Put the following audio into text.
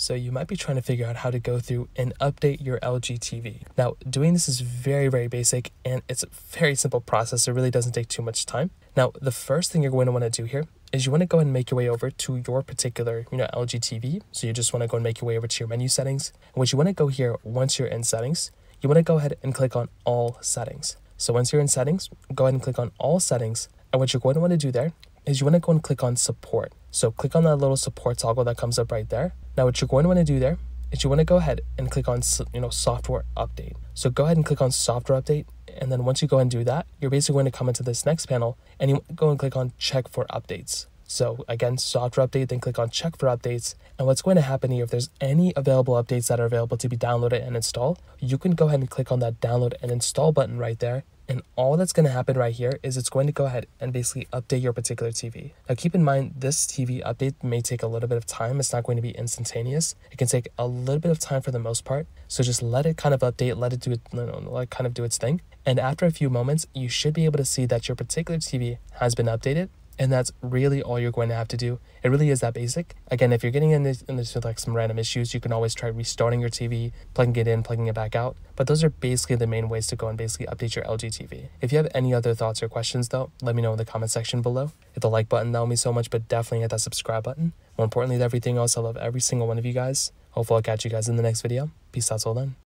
So you might be trying to figure out how to go through and update your LG TV. Now, doing this is very, very basic and it's a very simple process. It really doesn't take too much time. Now, the first thing you're going to want to do here is you want to go and make your way over to your particular, you know, LG TV. So you just want to go and make your way over to your menu settings. And what you want to go here once you're in settings, you want to go ahead and click on all settings. So once you're in settings, go ahead and click on all settings. And what you're going to want to do there is you want to go and click on support. So click on that little support toggle that comes up right there. Now what you're going to want to do there is you want to go ahead and click on you know software update. So go ahead and click on software update and then once you go and do that, you're basically going to come into this next panel and you go and click on check for updates. So again, software update, then click on check for updates. And what's going to happen here, if there's any available updates that are available to be downloaded and installed, you can go ahead and click on that download and install button right there. And all that's going to happen right here is it's going to go ahead and basically update your particular TV. Now, keep in mind, this TV update may take a little bit of time. It's not going to be instantaneous. It can take a little bit of time for the most part. So just let it kind of update, let it do it, you know, let kind of do its thing. And after a few moments, you should be able to see that your particular TV has been updated and that's really all you're going to have to do. It really is that basic. Again, if you're getting into, into like some random issues, you can always try restarting your TV, plugging it in, plugging it back out. But those are basically the main ways to go and basically update your LG TV. If you have any other thoughts or questions though, let me know in the comment section below. Hit the like button, that'll mean so much, but definitely hit that subscribe button. More importantly than everything else, I love every single one of you guys. Hopefully I'll catch you guys in the next video. Peace out till then.